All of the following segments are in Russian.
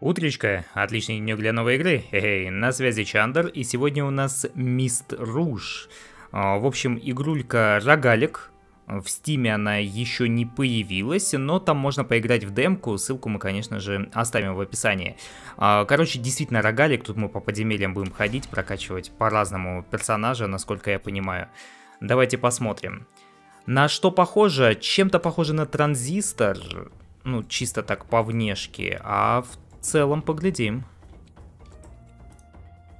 Утречка, отличный денек для новой игры. Эй, на связи Чандр, и сегодня у нас Мист Руж. А, в общем, игрулька Рогалик. В стиме она еще не появилась, но там можно поиграть в демку, ссылку мы, конечно же, оставим в описании. А, короче, действительно рогалик, тут мы по подземельям будем ходить, прокачивать по-разному персонажа, насколько я понимаю. Давайте посмотрим. На что похоже? Чем-то похоже на транзистор, ну, чисто так по внешке, а в целом поглядим.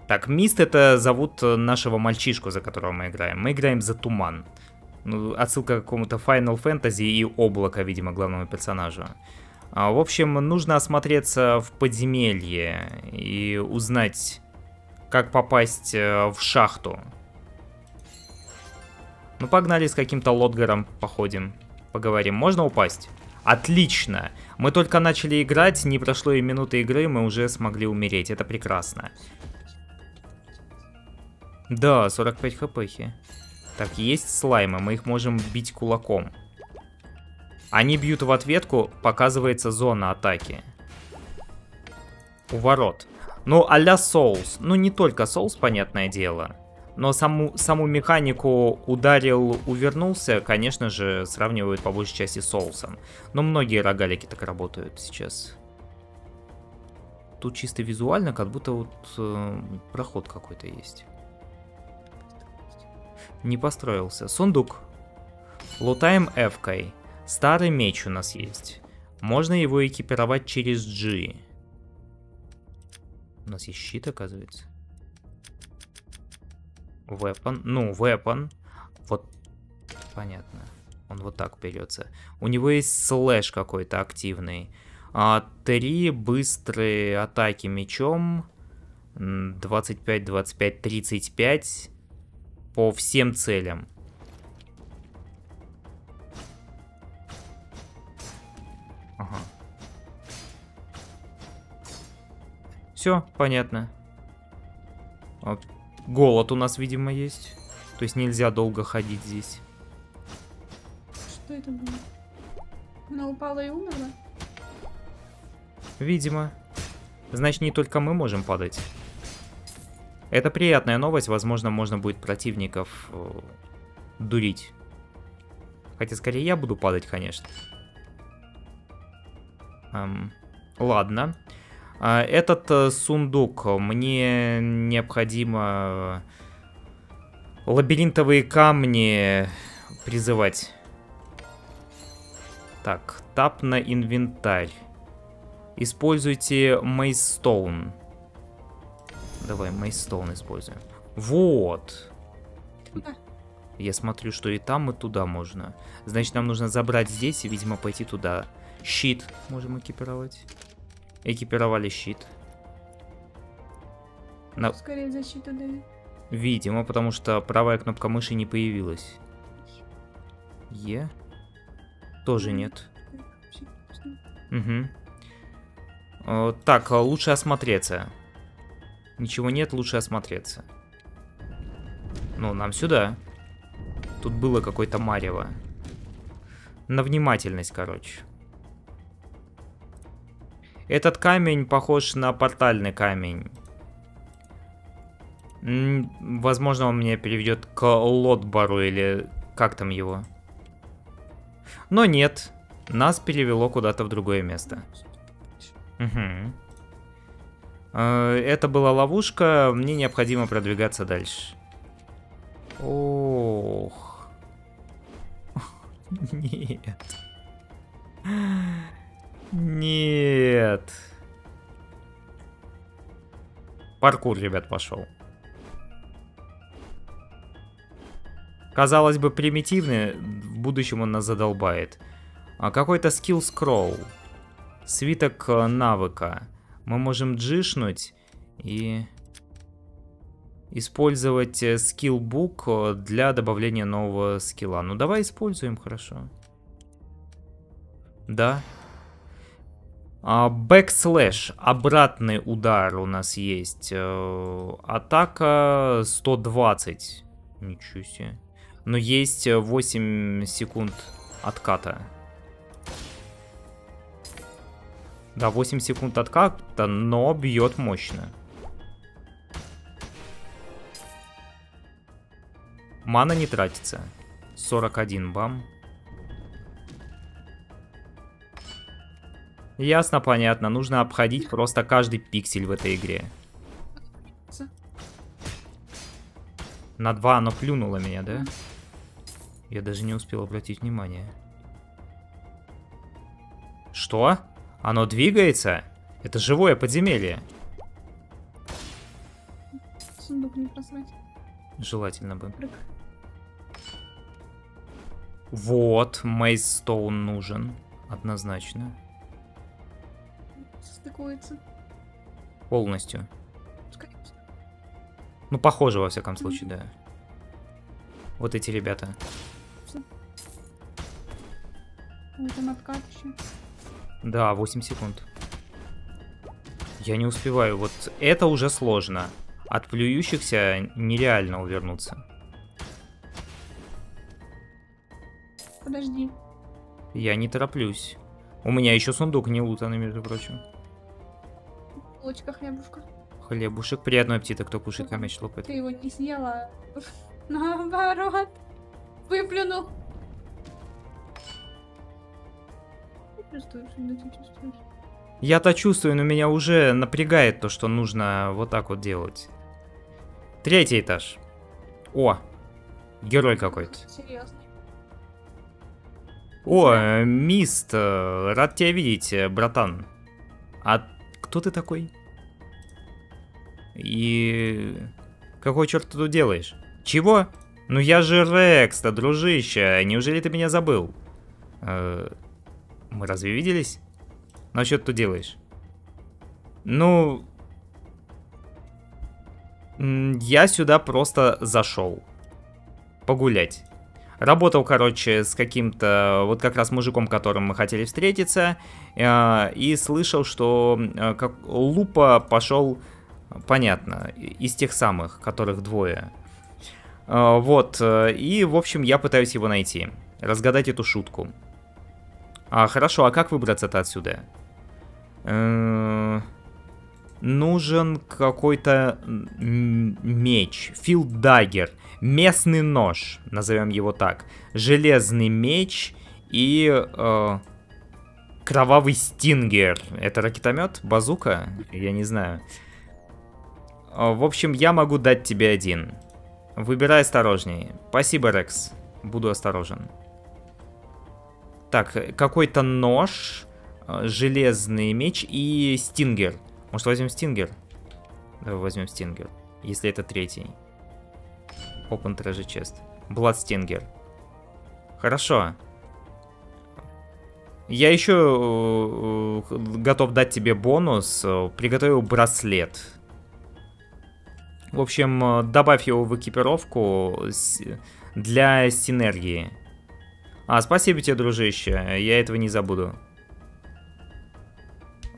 Так, Мист это зовут нашего мальчишку, за которого мы играем. Мы играем за Туман. Ну, отсылка к какому-то Final Fantasy и облако, видимо, главному персонажу. А, в общем, нужно осмотреться в подземелье и узнать, как попасть э, в шахту. Ну, погнали с каким-то лотгаром походим, поговорим. Можно упасть? Отлично! Мы только начали играть, не прошло и минуты игры, мы уже смогли умереть. Это прекрасно. Да, 45 хпхи. Так, есть слаймы, мы их можем бить кулаком. Они бьют в ответку, показывается зона атаки. У ворот. Ну, а-ля Souls. Ну, не только Souls, понятное дело. Но саму, саму механику ударил, увернулся, конечно же, сравнивают по большей части с соусом. Но многие рогалики так работают сейчас. Тут чисто визуально, как будто вот э, проход какой-то есть. Не построился. Сундук. Лутаем F-кой. Старый меч у нас есть. Можно его экипировать через G. У нас есть щит, оказывается. Weapon. Ну, weapon. Вот. Понятно. Он вот так берется. У него есть слэш какой-то активный. А, три быстрые атаки мечом. 25, 25, 35. По всем целям. Ага. Все, понятно. Голод у нас, видимо, есть. То есть нельзя долго ходить здесь. Что это было? Она упала и умерла? Видимо. Значит, не только мы можем падать. Это приятная новость. Возможно, можно будет противников э, дурить. Хотя, скорее, я буду падать, конечно. Эм, ладно. Ладно. А, этот э, сундук мне необходимо лабиринтовые камни призывать. Так, тап на инвентарь. Используйте Мейстоун. Давай, Мейстоун используем. Вот. Я смотрю, что и там, и туда можно. Значит, нам нужно забрать здесь и, видимо, пойти туда. Щит можем экипировать. Экипировали щит. На... Скорее защиту дали. Видимо, потому что правая кнопка мыши не появилась. Е? Тоже нет. Угу. Так, лучше осмотреться. Ничего нет, лучше осмотреться. Ну, нам сюда. Тут было какое-то марево. На внимательность, короче. Этот камень похож на портальный камень. Возможно, он меня переведет к Лотбару или как там его. Но нет, нас перевело куда-то в другое место. Угу. Это была ловушка, мне необходимо продвигаться дальше. Ох. Нет. Нет. Паркур, ребят, пошел. Казалось бы, примитивный, в будущем он нас задолбает. А какой-то skill scroll. Свиток э, навыка. Мы можем джишнуть и использовать э, skill book э, для добавления нового скилла. Ну давай используем, хорошо. Да, Backslash, обратный удар у нас есть. Э, атака 120. Ничего себе. Но есть 8 секунд отката. Да, 8 секунд отката, но бьет мощно. Мана не тратится. 41 бам. Ясно, понятно. Нужно обходить просто каждый пиксель в этой игре. На два оно плюнуло меня, да? Я даже не успел обратить внимание. Что? Оно двигается? Это живое подземелье. Сундук не просрать. Желательно бы. Прыг. Вот, Мейстоун нужен. Однозначно. Стыкуется. Полностью. Всего. Ну, похоже, во всяком случае, да. Вот эти ребята. Вот он откат еще. Да, 8 секунд. Я не успеваю. Вот это уже сложно. От плюющихся нереально увернуться. Подожди. Я не тороплюсь. У меня еще сундук не лутанный, между прочим. Булочка, хлебушка. Хлебушек. Приятного аппетита, кто кушает камень лопает. Ты его не съела. Наоборот. Выплюнул. Ты чувствуешь, да ты чувствуешь. Я-то чувствую, но меня уже напрягает то, что нужно вот так вот делать. Третий этаж. О, герой какой-то. Серьезно. О, э, Мист, рад тебя видеть, э, братан. А кто ты такой? И какой черт ты тут делаешь? Чего? Ну я же Рекс-то, дружище, неужели ты меня забыл? Э, мы разве виделись? Ну а что ты тут делаешь? Ну... Я сюда просто зашел. Погулять. Работал, короче, с каким-то, вот как раз мужиком, которым мы хотели встретиться, э, и слышал, что э, как Лупа пошел, понятно, из тех самых, которых двое. Э, Вот, э, и, в общем, я пытаюсь его найти, разгадать эту шутку. А, хорошо, а как выбраться-то отсюда? Нужен какой-то меч, field dagger, местный нож, назовем его так, железный меч и э, кровавый стингер. Это ракетомет, базука, я не знаю. Э, В общем, я могу дать тебе один. Выбирай осторожнее. Спасибо, Рекс. Буду осторожен. Так, э, какой-то нож, э, железный меч и стингер. Может возьмем стингер? Давай возьмем стингер. Если это третий. Open Treasure Chest. Blood Stinger. Хорошо. Я еще э, э, готов дать тебе бонус. Приготовил браслет. В общем, э, добавь его в экипировку для синергии. А, спасибо тебе, дружище. Я этого не забуду.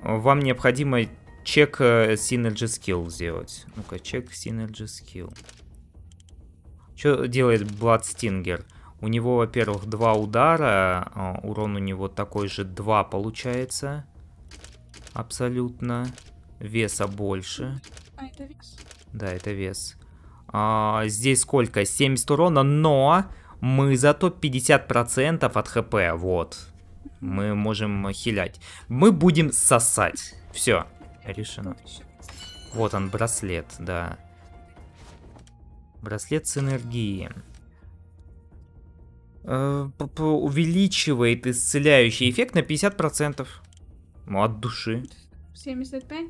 Вам необходимо чек э, Synergy Skill сделать. Ну-ка, чек Synergy Skill. Что делает Stinger? У него, во-первых, два удара. а, Урон у него такой же 2 получается. Абсолютно. Веса больше. А, это вес. Да, это вес. А, здесь сколько? 70 урона, но мы зато 50% от хп. Вот. Мы можем хилять. Мы будем сосать. Все. Решено. Вот он, браслет, да. Браслет с энергией. Э, Увеличивает исцеляющий эффект на 50%. Ну, от души. 75?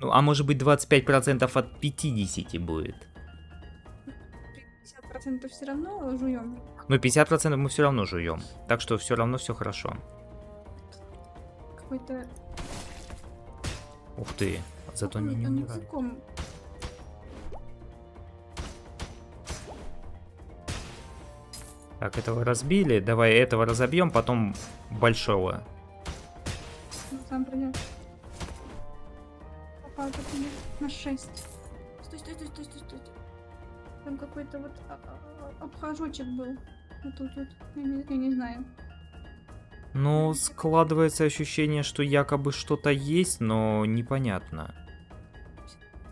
Ну, а может быть 25% от 50 будет. 50% все равно жуем. Но 50% мы все равно жуем. Так что все равно все хорошо. Какой-то... Ух ты. Зато он, не, он языком. Так, этого разбили. Давай этого разобьем, потом большого. Ну, сам придет. Попал мне на 6. Стой, стой, стой, стой, стой, стой. Там какой-то вот а- а- а- обхожочек был. Вот тут вот. Я не, я не знаю. Ну, складывается ощущение, что якобы что-то есть, но непонятно.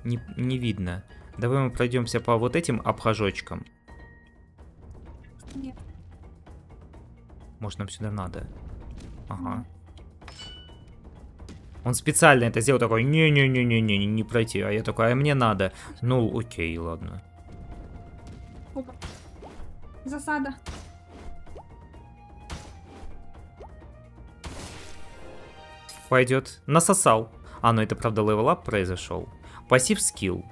Не, не видно. Давай мы пройдемся по вот этим обхожочкам. Нет. Может, нам сюда надо? Ага. Он специально это сделал, такой, не-не-не-не-не, не пройти. А я такой, а мне надо. Ну, окей, ладно. Опа. Засада. Пойдет. Насосал. А, ну это правда level up произошел. Passive skill.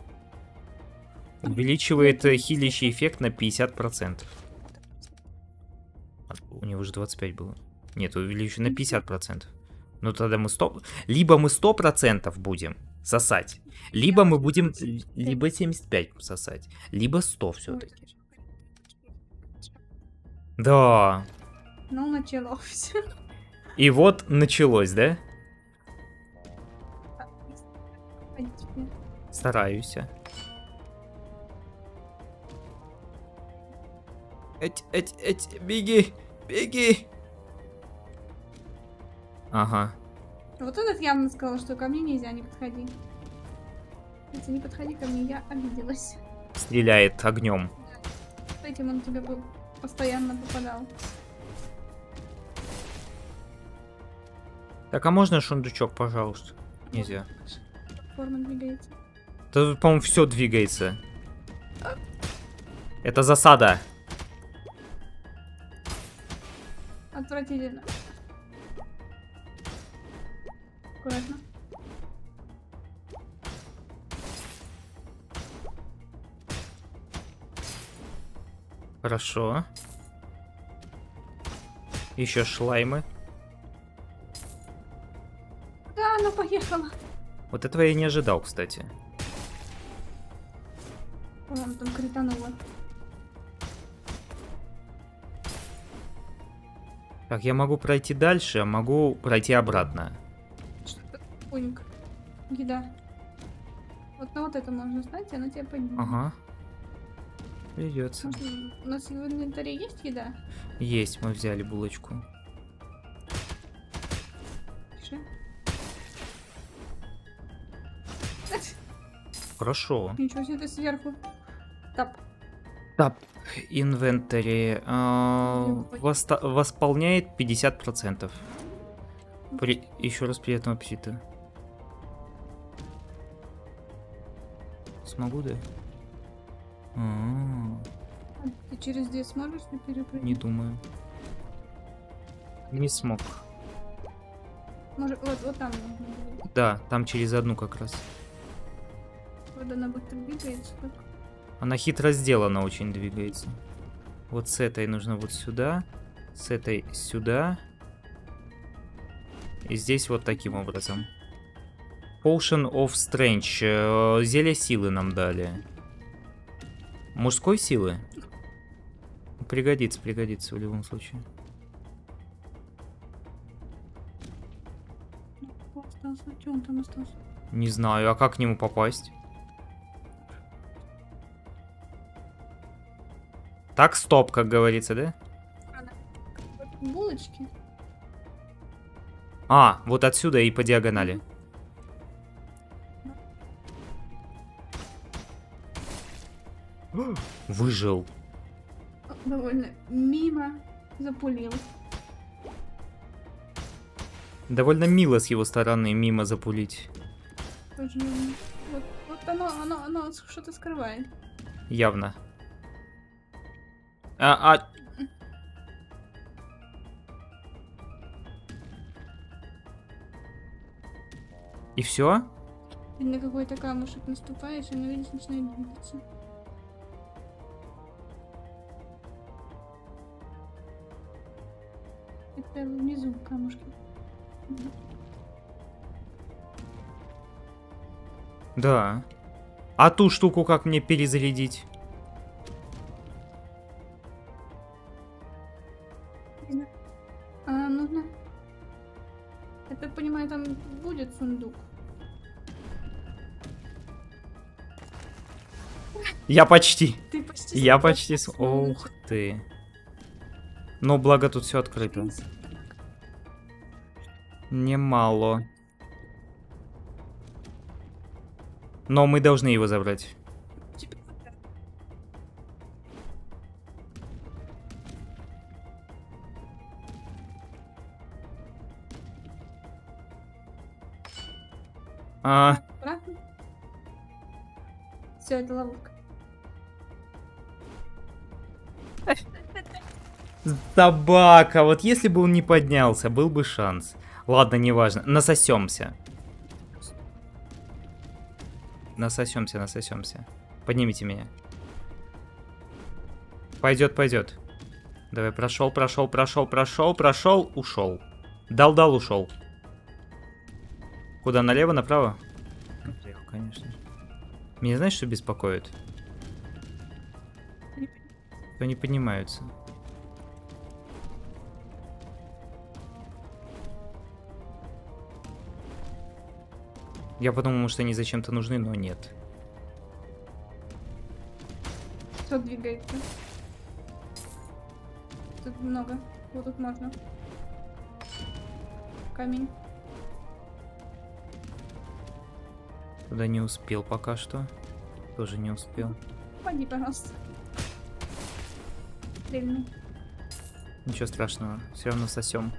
Увеличивает э, хилящий эффект на 50%. А, У него уже 25 было. Нет, увеличивает на 50%. Ну тогда мы 100... Либо мы 100% будем сосать, либо мы будем... Либо 75 сосать, либо 100 все-таки. Да. Ну, началось. И вот началось, да? Стараюсь. Эть, эть, эть, беги, беги. Ага. Вот этот явно сказал, что ко мне нельзя, не подходи. Если не подходи ко мне, я обиделась. Стреляет огнем. С этим он тебе постоянно попадал. Так, а можно шундучок, пожалуйста? Нельзя. Форма двигается. Тут, по-моему, все двигается. Это засада. Отвратительно. Аккуратно. Хорошо. Еще шлаймы. Да, она поехала. Вот этого я не ожидал, кстати. По-моему, там кританула. Так, я могу пройти дальше, а могу пройти обратно. Что-то тихонько. Еда. Вот на вот это можно встать, и она тебя поднимет. Ага. Придется. У нас в инвентаре есть еда? Есть, мы взяли булочку. Пиши. Хорошо. Ничего себе ты сверху. Тап. Так, инвентарь восполняет 50%. При... Еще раз приятного аппетита. Смогу, да? А, А Ты через две сможешь не перепрыгнуть? не думаю. Не смог. Может, вот, вот там будет. Да, там через одну как раз. Вот она быстро двигается. Она хитро сделана, очень двигается. Вот с этой нужно вот сюда. С этой сюда. И здесь вот таким образом. Potion of Strange. э, Зелье силы нам дали. Мужской силы? Пригодится, пригодится в любом случае. Остался? Не знаю, а как к нему попасть? Так, стоп, как говорится, да? Булочки. А, вот отсюда и по диагонали. Выжил. Довольно мимо запулил. Довольно мило с его стороны мимо запулить. Вот, вот оно, оно, оно что-то скрывает. Явно. А, а... И все? Ты на какой-то камушек наступаешь, и оно, видишь, начинает двигаться. Это внизу камушки. Да. А ту штуку как мне перезарядить? Я почти. Ты почти... Я почти... Ух ты. Но благо тут все открыто. Немало. Но мы должны его забрать. А. Все, это ловушка. Собака. Вот если бы он не поднялся, был бы шанс. Ладно, неважно. Насосемся. Насосемся, насосемся. Поднимите меня. Пойдет, пойдет. Давай, прошел, прошел, прошел, прошел, прошел, ушел. Дал, дал, ушел. Куда, налево, направо? Налево, конечно. Меня знаешь, что беспокоит? Они поднимаются. Я подумал, может они зачем-то нужны, но нет. Все двигается. Тут много. Вот тут можно. Камень. Туда не успел пока что. Тоже не успел. Пойди, пожалуйста. Стрельни. Ничего страшного, все равно сосем.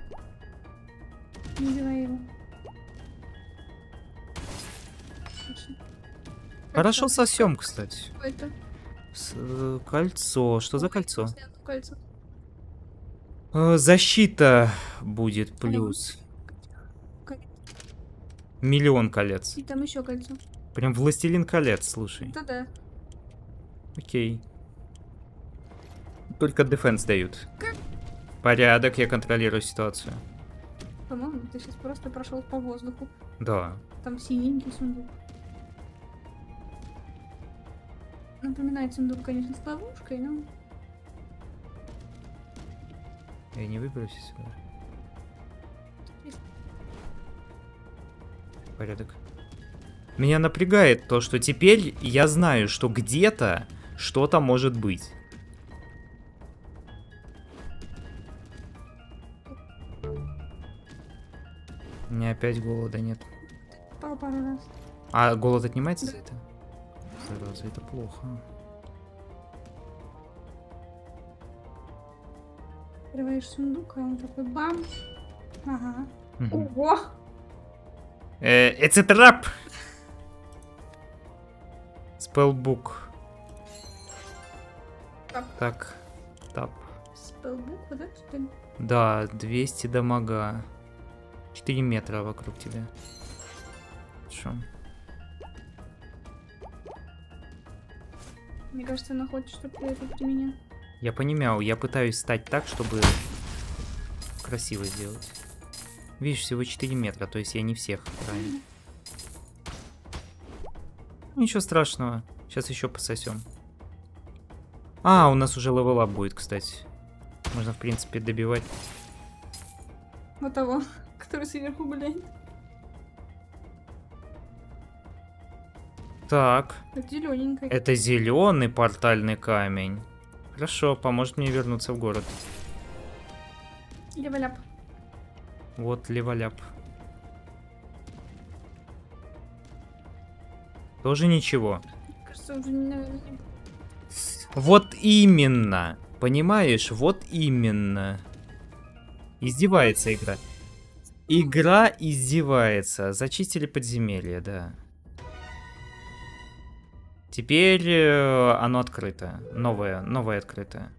Не убивай его. Хорошо сосем, кстати. С- э, кольцо. Что за кольцо? Кольцо. Э, Защита будет плюс. Миллион колец. И там еще кольцо. Прям властелин колец, слушай. Да да. Окей. Только дефенс дают. Как? Порядок, я контролирую ситуацию. По-моему, ты сейчас просто прошел по воздуху. Да. Там синенький сундук. Напоминает сундук, конечно, с ловушкой, но... Я не выберусь. Есть. Порядок. Меня напрягает то, что теперь я знаю, что где-то что-то может быть. У меня опять голода нет. Раз. А голод отнимается за Да. это? Зараза, это плохо. Открываешь сундук, а он такой бам. Ага. Ого! Э, trap! Спеллбук. Тап. Так, тап. Спелбук, вот это что ли? Да, 200 дамага. 4 метра вокруг тебя. Шо? Мне кажется, она хочет, чтобы ты это применил. Я понимаю, я пытаюсь стать так, чтобы красиво сделать. Видишь, всего 4 метра, то есть я не всех правильно. Ничего страшного. Сейчас еще пососем. А, у нас уже level up будет, кстати. Можно, в принципе, добивать. Вот того, который сверху гуляет. Так, Это зелененькая. это зеленый портальный камень. Хорошо, поможет мне вернуться в город. Леваляп. Вот леволяп. Тоже ничего. Кажется, уже не, не- Вот именно. Понимаешь, вот именно. Издевается игра. Игра издевается. Зачистили подземелье, да. Теперь э, оно открыто. Новое, новое открыто.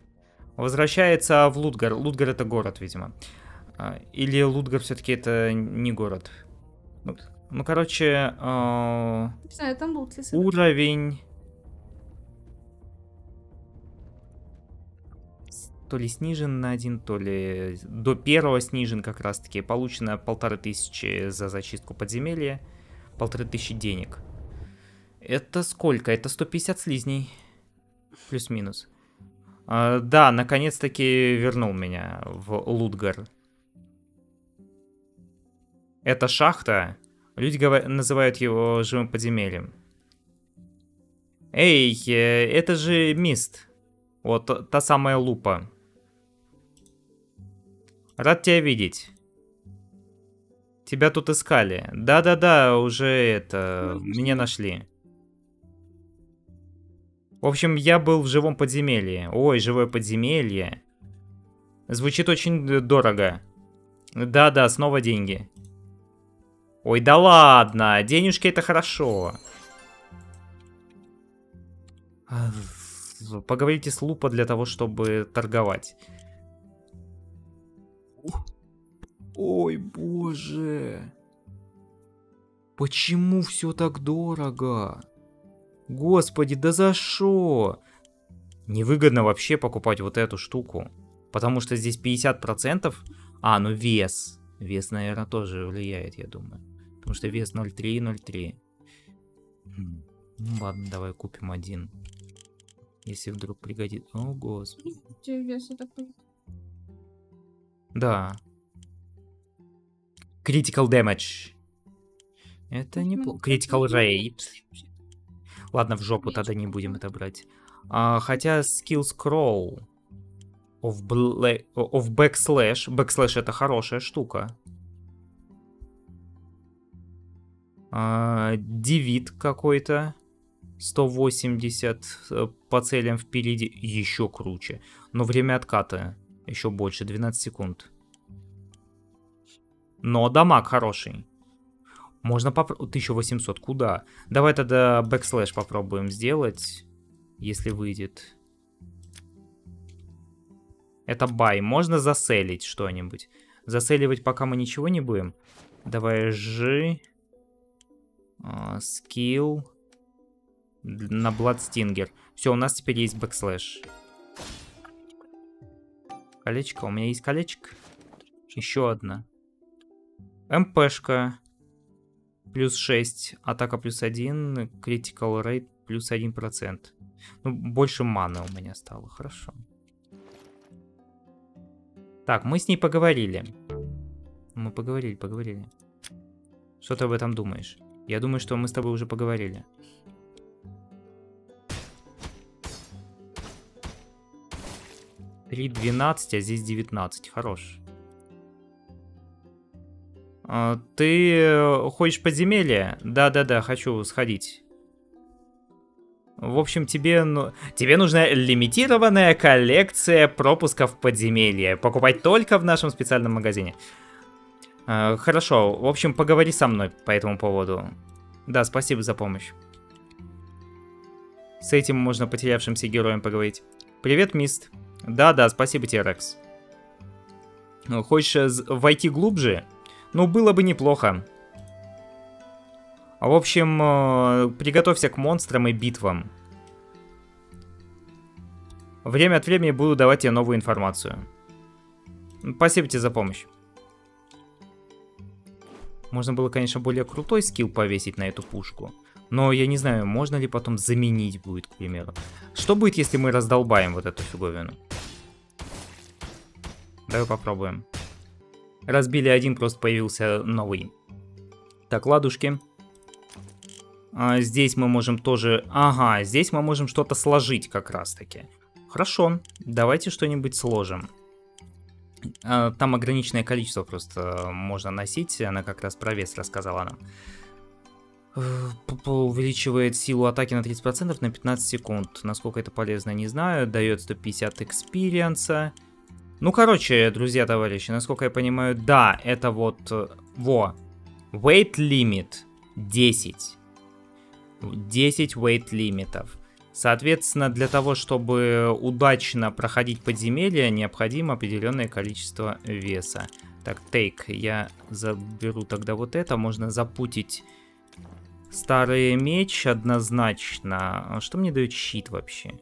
Возвращается в Лутгар. Лутгар это город, видимо. А, Или Лутгар все-таки это не город. Ну, ну, короче, э, Не знаю, там был уровень... То ли снижен на один, то ли до первого снижен как раз-таки. Получено полторы тысячи за зачистку подземелья. Полторы тысячи денег. Это сколько? Это 150 слизней. Плюс-минус. А, да, наконец-таки вернул меня в Лутгар. Это шахта. Люди называют его живым подземельем. Эй, э, это же Мист. Вот та- та самая лупа. Рад тебя видеть. Тебя тут искали. Да-да-да, уже это... Меня нашли. В общем, я был в живом подземелье. Ой, живое подземелье. Звучит очень дорого. Да-да, снова деньги. Ой, да ладно, денежки это хорошо. Поговорите с Лупа для того, чтобы торговать. Ой, боже. Почему все так дорого? Господи, да за что? Невыгодно вообще покупать вот эту штуку. Потому что здесь 50%. А, ну вес. Вес, наверное, тоже влияет, я думаю. Потому что вес 0,3 0,3. Хм. Ну ладно, давай купим один. Если вдруг пригодится. О, господи. Тебе вес такой. Да. Critical damage. Это неплохо. Critical rate. Ладно, в жопу тогда не будем это брать. А, хотя skill scroll of, of backslash. Backslash это хорошая штука. А, Дивид какой-то. 180 э, по целям впереди. Еще круче. Но время отката еще больше. 12 секунд. Но damage хороший. Можно попробовать... 1800. Куда? Давай тогда backslash попробуем сделать. Если выйдет. Это buy. Можно заселить что-нибудь. Заселивать пока мы ничего не будем. Давай G. А, skill. На Bloodstinger. Все, у нас теперь есть backslash. Колечко. У меня есть колечко. Еще одна. MP шка плюс 6, атака плюс 1, critical rate плюс 1%. Ну, больше маны у меня стало, хорошо. Так, мы с ней поговорили. Мы поговорили, поговорили. Что ты об этом думаешь? Я думаю, что мы с тобой уже поговорили. Три двенадцать, а здесь девятнадцать. Хорош. А, ты э, ходишь в подземелье? Да-да-да, хочу сходить. В общем, тебе, ну, тебе нужна лимитированная коллекция пропусков в подземелье. Покупать только в нашем специальном магазине. А, хорошо, в общем, поговори со мной по этому поводу. Да, спасибо за помощь. С этим можно потерявшимся героем поговорить. Привет, Мист. Да-да, спасибо тебе, Рекс. Хочешь войти глубже? Ну, было бы неплохо. В общем, э, приготовься к монстрам и битвам. Время от времени буду давать тебе новую информацию. Спасибо тебе за помощь. Можно было, конечно, более крутой скилл повесить на эту пушку. Но я не знаю, можно ли потом заменить будет, к примеру. Что будет, если мы раздолбаем вот эту фиговину? Давай попробуем. Разбили один, просто появился новый. Так, ладушки. А, здесь мы можем тоже... Ага, здесь мы можем что-то сложить как раз-таки. Хорошо, давайте что-нибудь сложим. А, там ограниченное количество просто можно носить. Она как раз про вес рассказала нам. Увеличивает силу атаки на 30% на 15 секунд. Насколько это полезно, не знаю. Дает 150 experience а. Ну, короче, друзья, товарищи, насколько я понимаю, да, это вот, э, во, weight limit 10. 10 weight лимитов. Соответственно, для того, чтобы удачно проходить подземелье, необходимо определенное количество веса. Так, take, я заберу тогда вот это. Можно запутить старый меч однозначно. А что мне дает щит вообще?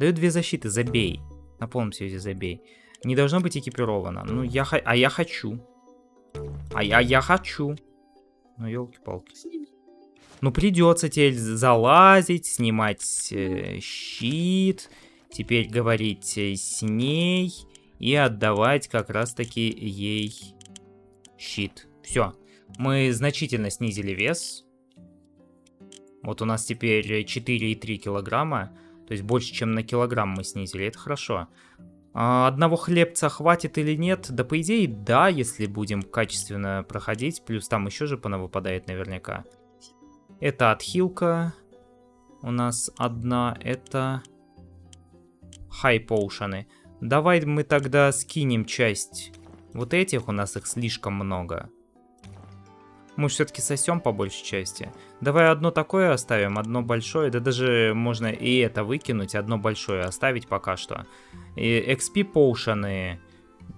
Дает две защиты, забей. На полном серьезе забей. Не должно быть экипировано. Ну, я. А я хочу. А я, я хочу. Ну, елки-палки. Ну, придется теперь залазить, снимать э, щит. Теперь говорить э, с ней. И отдавать как раз-таки ей щит. Все. Мы значительно снизили вес. Вот у нас теперь 4,3 килограмма. То есть больше, чем на килограмм мы снизили. Это хорошо. А, одного хлебца хватит или нет? Да, по идее, да, если будем качественно проходить. Плюс там еще же пона выпадает наверняка. Это отхилка. У нас одна. Это хай-поушены. Давай мы тогда скинем часть вот этих. У нас их слишком много. Мы все-таки сосем по большей части. Давай одно такое оставим, одно большое. Да даже можно и это выкинуть, одно большое оставить пока что. И XP поушены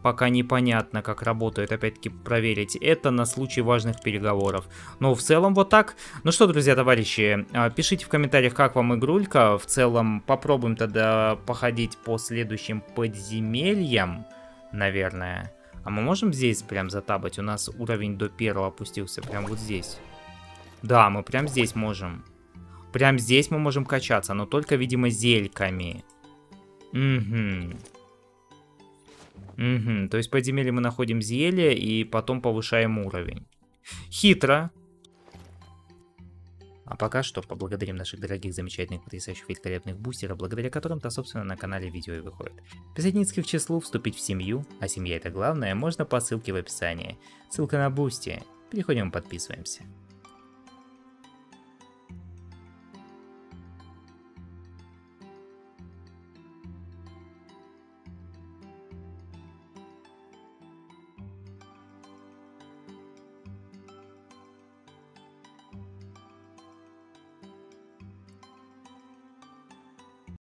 пока непонятно, как работают, опять-таки проверить. Это на случай важных переговоров. Но в целом вот так. Ну что, друзья, товарищи, а, пишите в комментариях, как вам игрулька. В целом попробуем тогда походить по следующим подземельям, наверное. А мы можем здесь прям затабать? У нас уровень до первого опустился, прям вот здесь. Да, мы прям здесь можем. Прям здесь мы можем качаться, но только, видимо, зельками. Угу. Угу, то есть подземелье мы находим зелье и потом повышаем уровень. Хитро. А пока что поблагодарим наших дорогих, замечательных, потрясающих, великолепных бустеров, благодаря которым-то, собственно, на канале видео и выходит. Присоединиться к числу, вступить в семью, а семья это главное, можно по ссылке в описании. Ссылка на Boosty. Переходим и подписываемся.